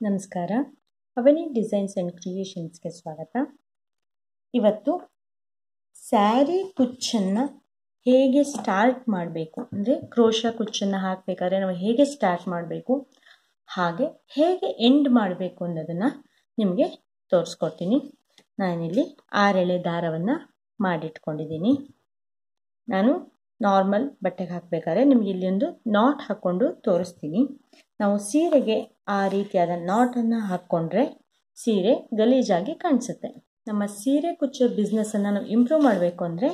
ನಮಸ್ಕಾರ. ಅವನಿ designs and ಕ್ರಿಯೇಷನ್ಸ್ಗೆ ಸ್ವಾಗತ. ಇವತ್ತು ಸ್ಯಾರಿ ಕುಚ್ಚನ್ನು ಹೇಗೆ ಸ್ಟಾರ್ಟ್ ಮಾಡಬೇಕು? ಅಂದರೆ ಕ್ರೋಶ ಕುಚ್ಚನ್ನು ಹಾಕಬೇಕಾದ್ರೆ ನಾವು ಹೇಗೆ ಸ್ಟಾರ್ಟ್ ಮಾಡಬೇಕು? ಹಾಗೆ ಹೇಗೆ ಎಂಡ್ ಮಾಡಬೇಕು ಅನ್ನೋದನ್ನು ನಿಮಗೆ ತೋರಿಸ್ಕೊಡ್ತೀನಿ. ನಾನಿಲ್ಲಿ ಆರೆಳೆ ದಾರವನ್ನು ಮಾಡಿಟ್ಕೊಂಡಿದ್ದೀನಿ. ನಾನು ನಾರ್ಮಲ್ ಬಟ್ಟೆಗೆ ಹಾಕಬೇಕಾದ್ರೆ ನಿಮಗೆ ಇಲ್ಲಿ ಒಂದು ನಾಟ್ ಹಾಕ್ಕೊಂಡು ತೋರಿಸ್ತೀನಿ. ನಾವು ಸೀರೆಗೆ ಆ ರೀತಿಯಾದ ನಾಟನ್ನು ಹಾಕ್ಕೊಂಡ್ರೆ ಸೀರೆ ಗಲೀಜಾಗಿ ಕಾಣಿಸುತ್ತೆ. ನಮ್ಮ ಸೀರೆ ಕುಚ್ಚೋ ಬಿಸ್ನೆಸ್ಸನ್ನು ನಾವು ಇಂಪ್ರೂವ್ ಮಾಡಬೇಕು ಅಂದರೆ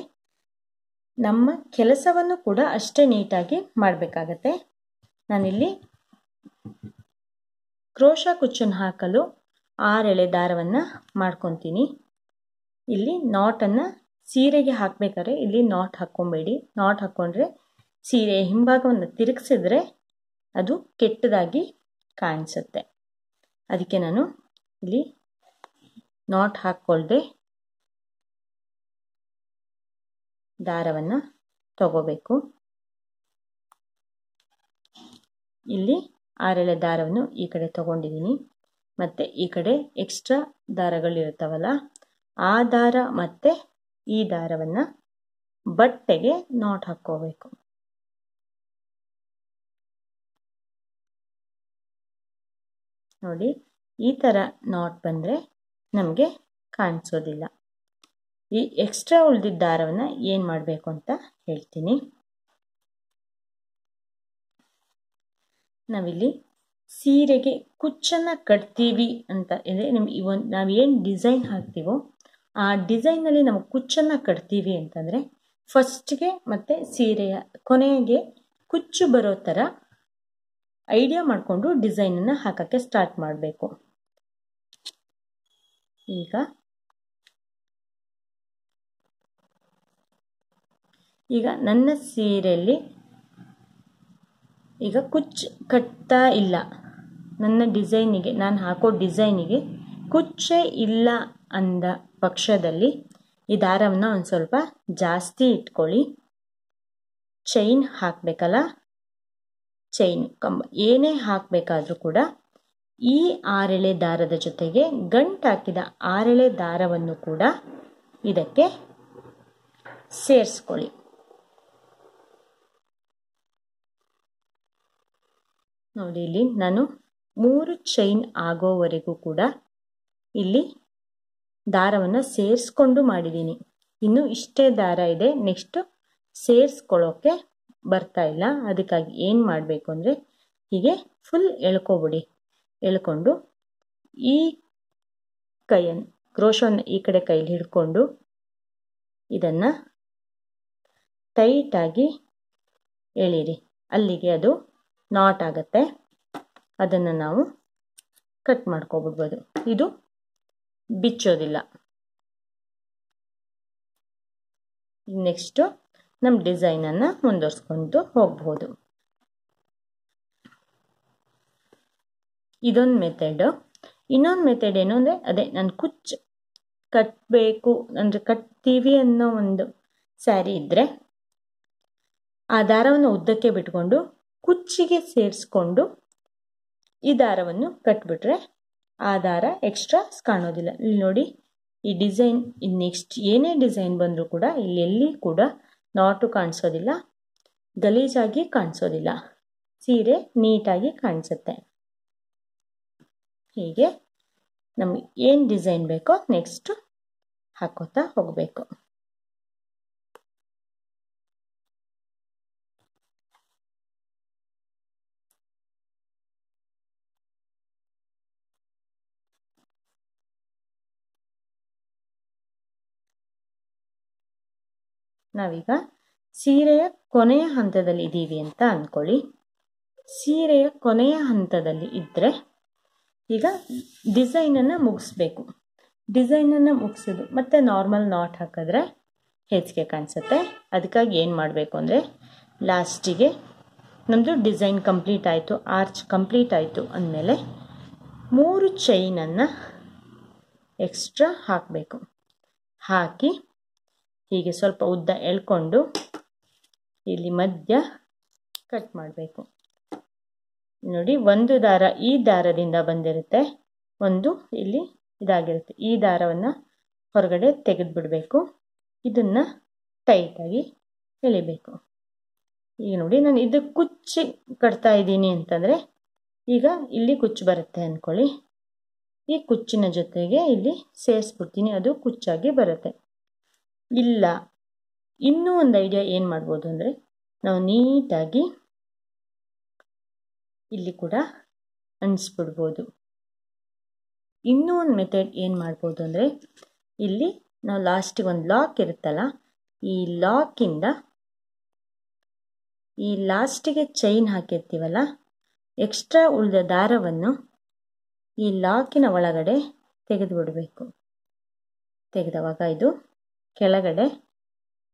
ನಮ್ಮ ಕೆಲಸವನ್ನು ಕೂಡ ಅಷ್ಟೇ ನೀಟಾಗಿ ಮಾಡಬೇಕಾಗತ್ತೆ. ನಾನಿಲ್ಲಿ ಕ್ರೋಶ ಕುಚ್ಚನ್ನು ಹಾಕಲು ಆರೆಳೆ ದಾರವನ್ನು ಮಾಡ್ಕೊತೀನಿ. ಇಲ್ಲಿ ನಾಟನ್ನು ಸೀರೆಗೆ ಹಾಕಬೇಕಾದ್ರೆ ಇಲ್ಲಿ ನಾಟ್ ಹಾಕ್ಕೊಬೇಡಿ. ನಾಟ್ ಹಾಕ್ಕೊಂಡ್ರೆ ಸೀರೆ ಹಿಂಭಾಗವನ್ನು ತಿರುಗಿಸಿದ್ರೆ ಅದು ಕೆಟ್ಟದಾಗಿ ಕಾಣಿಸುತ್ತೆ. ಅದಕ್ಕೆ ನಾನು ಇಲ್ಲಿ ನಾಟ್ ಹಾಕ್ಕೊಳ್ದೆ ದಾರವನ್ನು ತಗೋಬೇಕು. ಇಲ್ಲಿ ಆರೆಳೆ ದಾರವನ್ನು ಈ ಕಡೆ ತಗೊಂಡಿದ್ದೀನಿ. ಮತ್ತು ಈ ಕಡೆ ಎಕ್ಸ್ಟ್ರಾ ದಾರಗಳಿರ್ತಾವಲ್ಲ ಆ ದಾರ ಮತ್ತು ಈ ದಾರವನ್ನು ಬಟ್ಟೆಗೆ ನಾಟ್ ಹಾಕ್ಕೋಬೇಕು. ನೋಡಿ, ಈ ಥರ ನಾಟ್ ಬಂದರೆ ನಮಗೆ ಕಾಣಿಸೋದಿಲ್ಲ. ಈ ಎಕ್ಸ್ಟ್ರಾ ಉಳಿದಿದ್ದ ದಾರವನ್ನು ಏನು ಮಾಡಬೇಕು ಅಂತ ಹೇಳ್ತೀನಿ. ನಾವಿಲ್ಲಿ ಸೀರೆಗೆ ಕುಚ್ಚನ್ನು ಕಟ್ತೀವಿ ಅಂತ, ಅಂದರೆ ನಿಮ್ಗೆ ಒಂದು ನಾವೇನು ಡಿಸೈನ್ ಹಾಕ್ತೀವೋ ಆ ಡಿಸೈನಲ್ಲಿ ನಾವು ಕುಚ್ಚನ್ನು ಕಟ್ತೀವಿ ಅಂತಂದರೆ ಫಸ್ಟ್ಗೆ ಮತ್ತು ಸೀರೆಯ ಕೊನೆಗೆ ಕುಚ್ಚು ಬರೋ ಥರ ಐಡಿಯಾ ಮಾಡಿಕೊಂಡು ಡಿಸೈನನ್ನು ಹಾಕೋಕ್ಕೆ ಸ್ಟಾರ್ಟ್ ಮಾಡಬೇಕು. ಈಗ ಈಗ ನನ್ನ ಸೀರೆಯಲ್ಲಿ ಈಗ ಕುಚ್ಚು ಕಟ್ತಾ ಇಲ್ಲ. ನನ್ನ ಡಿಸೈನಿಗೆ, ನಾನು ಹಾಕೋ ಡಿಸೈನಿಗೆ ಕುಚ್ಚೇ ಇಲ್ಲ ಅಂದ ಪಕ್ಷದಲ್ಲಿ ಈ ದಾರವನ್ನು ಒಂದು ಸ್ವಲ್ಪ ಜಾಸ್ತಿ ಇಟ್ಕೊಳ್ಳಿ. ಚೈನ್ ಹಾಕಬೇಕಲ್ಲ? ಚೈನ್ ಕಂಬ, ಏನೇ ಹಾಕಬೇಕಾದ್ರೂ ಕೂಡ ಈ ಆರೆಳೆ ದಾರದ ಜೊತೆಗೆ ಗಂಟು ಹಾಕಿದ ಆರೆಳೆ ದಾರವನ್ನು ಕೂಡ ಇದಕ್ಕೆ ಸೇರಿಸ್ಕೊಳ್ಳಿ. ನೋಡಿ, ಇಲ್ಲಿ ನಾನು ಮೂರು ಚೈನ್ ಆಗೋವರೆಗೂ ಕೂಡ ಇಲ್ಲಿ ದಾರವನ್ನು ಸೇರಿಸ್ಕೊಂಡು ಮಾಡಿದ್ದೀನಿ ಇನ್ನು ಇಷ್ಟೇ ದಾರ ಇದೆ. ನೆಕ್ಸ್ಟ್ ಸೇರಿಸ್ಕೊಳ್ಳೋಕ್ಕೆ ಬರ್ತಾ ಇಲ್ಲ. ಅದಕ್ಕಾಗಿ ಏನು ಮಾಡಬೇಕು ಅಂದರೆ ಹೀಗೆ ಫುಲ್ ಎಳ್ಕೊಬಿಡಿ. ಎಳ್ಕೊಂಡು ಈ ಕೈಯನ್ನು ಕ್ರೋಶನ್ನು ಈ ಕಡೆ ಕೈಲಿ ಹಿಡ್ಕೊಂಡು ಇದನ್ನು ಟೈಟಾಗಿ ಎಳೀರಿ. ಅಲ್ಲಿಗೆ ಅದು ನಾಟ್ ಆಗುತ್ತೆ. ಅದನ್ನು ನಾವು ಕಟ್ ಮಾಡ್ಕೊಬಿಡ್ಬೋದು. ಇದು ಬಿಚ್ಚೋದಿಲ್ಲ. ನೆಕ್ಸ್ಟು ನಮ್ಮ ಡಿಸೈನನ್ನು ಮುಂದುವರ್ಸ್ಕೊಂಡು ಹೋಗ್ಬೋದು. ಇದೊಂದು ಮೆಥಡು ಇನ್ನೊಂದು ಮೆಥಡ್ ಏನು ಅಂದರೆ, ಅದೇ ನಾನು ಕುಚ್ಚು ಕಟ್ಟಬೇಕು ಅಂದರೆ ಕಟ್ತೀವಿ ಅನ್ನೋ ಒಂದು ಸ್ಯಾರಿ ಇದ್ದರೆ ಆ ದಾರವನ್ನು ಉದ್ದಕ್ಕೆ ಬಿಟ್ಕೊಂಡು ಕುಚ್ಚಿಗೆ ಸೇರಿಸ್ಕೊಂಡು ಈ ದಾರವನ್ನು ಕಟ್ಬಿಟ್ರೆ ಆ ದಾರ ಎಕ್ಸ್ಟ್ರಾಸ್ ಕಾಣೋದಿಲ್ಲ. ಇಲ್ಲಿ ನೋಡಿ, ಈ ಡಿಸೈನ್ ಇನ್ನು ನೆಕ್ಸ್ಟ್ ಏನೇ ಡಿಸೈನ್ ಬಂದರೂ ಕೂಡ ಇಲ್ಲಿ ಎಲ್ಲಿ ಕೂಡ ನಾಟು ಕಾಣಿಸೋದಿಲ್ಲ. ಗಲೀಜಾಗಿ ಕಾಣಿಸೋದಿಲ್ಲ. ಸೀರೆ ನೀಟಾಗಿ ಕಾಣಿಸುತ್ತೆ. ಹೀಗೆ ನಮಗೆ ಏನು ಡಿಸೈನ್ ಬೇಕೋ ನೆಕ್ಸ್ಟು ಹಾಕೋತಾ ಹೋಗಬೇಕು. ನಾವೀಗ ಸೀರೆಯ ಕೊನೆಯ ಹಂತದಲ್ಲಿ ಇದ್ದೀವಿ ಅಂತ ಅಂದ್ಕೊಳ್ಳಿ ಸೀರೆಯ ಕೊನೆಯ ಹಂತದಲ್ಲಿ ಇದ್ದರೆ ಈಗ ಡಿಸೈನನ್ನು ಮುಗಿಸ್ಬೇಕು. ಡಿಸೈನನ್ನು ಮುಗಿಸೋದು ಮತ್ತು ನಾರ್ಮಲ್ ನಾಟ್ ಹಾಕಿದ್ರೆ ಹೆಚ್ಚಿಗೆ ಕಾಣಿಸುತ್ತೆ. ಅದಕ್ಕಾಗಿ ಏನು ಮಾಡಬೇಕು ಅಂದರೆ ಲಾಸ್ಟಿಗೆ ನಮ್ಮದು ಡಿಸೈನ್ ಕಂಪ್ಲೀಟ್ ಆಯಿತು ಆರ್ಚ್ ಕಂಪ್ಲೀಟ್ ಆಯಿತು ಅಂದಮೇಲೆ ಮೂರು ಚೈನನ್ನು ಎಕ್ಸ್ಟ್ರಾ ಹಾಕಬೇಕು. ಹಾಕಿ ಹೀಗೆ ಸ್ವಲ್ಪ ಉದ್ದ ಎಳ್ಕೊಂಡು ಇಲ್ಲಿ ಮಧ್ಯ ಕಟ್ ಮಾಡಬೇಕು. ನೋಡಿ, ಒಂದು ದಾರ ಈ ದಾರದಿಂದ ಬಂದಿರುತ್ತೆ. ಒಂದು ಇಲ್ಲಿ ಇದಾಗಿರುತ್ತೆ. ಈ ದಾರವನ್ನು ಹೊರಗಡೆ ತೆಗೆದುಬಿಡಬೇಕು. ಇದನ್ನು ಟೈಟಾಗಿ ಎಳಿಬೇಕು. ಈಗ ನೋಡಿ, ನಾನು ಇದು ಕುಚ್ಚಿ ಕಟ್ತಾ ಇದ್ದೀನಿ ಅಂತಂದರೆ ಈಗ ಇಲ್ಲಿ ಕುಚ್ಚು ಬರುತ್ತೆ ಅಂದ್ಕೊಳ್ಳಿ ಈ ಕುಚ್ಚಿನ ಜೊತೆಗೆ ಇಲ್ಲಿ ಸೇರಿಸ್ಬಿಡ್ತೀನಿ. ಅದು ಕುಚ್ಚಾಗಿ ಬರುತ್ತೆ. ಇಲ್ಲ. ಇನ್ನೂ ಒಂದು ಐಡಿಯಾ ಏನು ಮಾಡ್ಬೋದು ಅಂದರೆ, ನಾವು ನೀಟಾಗಿ ಇಲ್ಲಿ ಕೂಡ ಅಂಟಿಸ್ಬಿಡ್ಬೋದು ಇನ್ನೂ ಒಂದು ಮೆಥಡ್ ಏನು ಮಾಡ್ಬೋದು ಅಂದರೆ, ಇಲ್ಲಿ ನಾವು ಲಾಸ್ಟಿಗೆ ಒಂದು ಲಾಕ್ ಇರುತ್ತಲ್ಲ, ಈ ಲಾಕಿಂದ ಈ ಲಾಸ್ಟಿಗೆ ಚೈನ್ ಹಾಕಿರ್ತೀವಲ್ಲ ಎಕ್ಸ್ಟ್ರಾ ಉಳಿದ ದಾರವನ್ನು ಈ ಲಾಕಿನ ಒಳಗಡೆ ತೆಗೆದುಬಿಡಬೇಕು. ತೆಗೆದವಾಗ ಇದು ಕೆಳಗಡೆ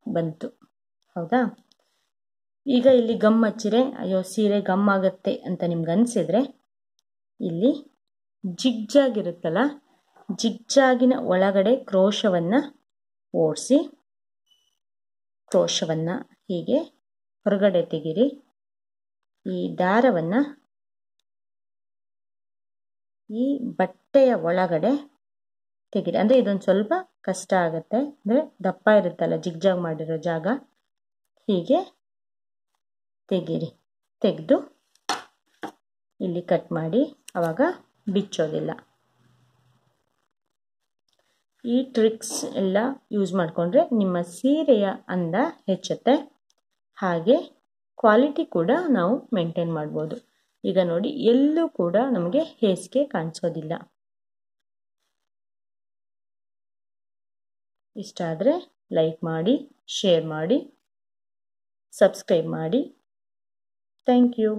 ಬಂತು. ಹೌದಾ? ಈಗ ಇಲ್ಲಿ ಗಮ್ ಹಚ್ಚಿರೆ, ಅಯ್ಯೋ, ಸೀರೆ ಗಮ್ ಆಗುತ್ತೆ ಅಂತ ನಿಮ್ಗೆ ಅನಿಸಿದ್ರೆ ಇಲ್ಲಿ ಜಿಗ್ಜಾಗ್ ಇರುತ್ತಲ್ಲ, ಜಿಗ್ಜಾಗಿನ ಒಳಗಡೆ ಕ್ರೋಶವನ್ನು ಓಡಿಸಿ, ಕ್ರೋಶವನ್ನು ಹೀಗೆ ಹೊರಗಡೆ ತೆಗಿರಿ. ಈ ದಾರವನ್ನು ಈ ಬಟ್ಟೆಯ ಒಳಗಡೆ ತೆಗಿರಿ ಅಂದರೆ ಇದೊಂದು ಸ್ವಲ್ಪ ಕಷ್ಟ ಆಗುತ್ತೆ. ಅಂದರೆ ದಪ್ಪ ಇರುತ್ತಲ್ಲ, ಜಿಗ್ಜಾಗ್ ಮಾಡಿರೋ ಜಾಗ. ಹೀಗೆ ತೆಗೀರಿ. ತೆಗೆದು ಇಲ್ಲಿ ಕಟ್ ಮಾಡಿ ಆವಾಗ ಬಿಚ್ಚೋದಿಲ್ಲ. ಈ ಟ್ರಿಕ್ಸ್ ಎಲ್ಲ ಯೂಸ್ ಮಾಡಿಕೊಂಡ್ರೆ ನಿಮ್ಮ ಸೀರೆಯ ಅಂದ ಹೆಚ್ಚುತ್ತೆ. ಹಾಗೆ ಕ್ವಾಲಿಟಿ ಕೂಡ ನಾವು ಮೇಂಟೈನ್ ಮಾಡ್ಬೋದು. ಈಗ ನೋಡಿ, ಎಲ್ಲೂ ಕೂಡ ನಮಗೆ ಹೇಸಿಗೆ ಕಾಣಿಸೋದಿಲ್ಲ. ಇಷ್ಟ ಆದರೆ ಲೈಕ್ ಮಾಡಿ ಶೇರ್ ಮಾಡಿ ಸಬ್ಸ್ಕ್ರೈಬ್ ಮಾಡಿ. Thank you